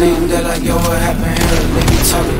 saying that I get what happened here. They be talking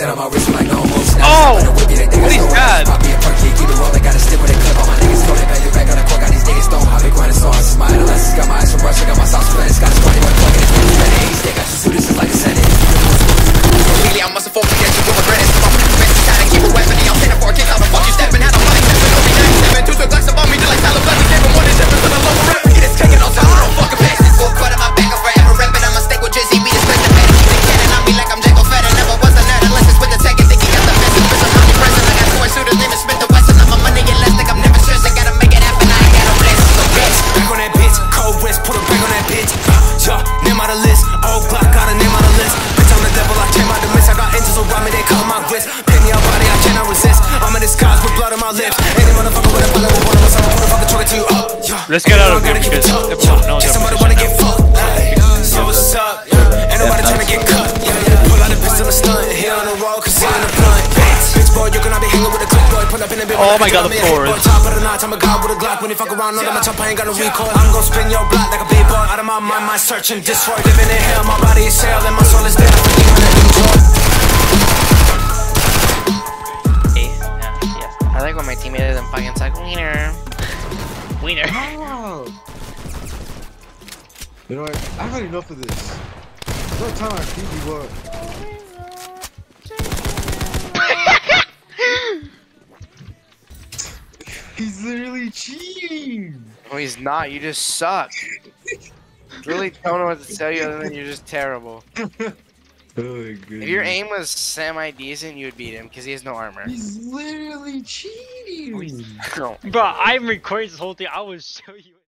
Like. Oh! What is that? lips. Any motherfucker with a bullet motherfucker to up. Yeah. Let's get out of here because everyone knows somebody wanna get fucked. So what's up? Yeah. Ain't nobody trying to get cut. Yeah, yeah. Pull out a pistol and stunt here on the cause in the blunt. Bitch boy, you be hanging with a clip boy. Pull up in oh a bit. Oh my god, the floor. Top of the night, I'm a god with a Glock. When you fuck around, none of my top, I ain't got a recoil. I'm gonna spin your block like a b-boy. Out of my mind, my search and destroy. Living in hell, my body is hell, and my soul is dead. When my teammate isn't fucking like wiener. Wiener. Oh. You know what? I've had enough of this. No time I beat you up. He's literally cheating. No, he's not. You just suck. really don't know what to tell you other than you're just terrible. Oh. If your aim was semi decent, you would beat him because he has no armor. He's literally cheating. Oh, no. Bro, I'm recording this whole thing. I will show you.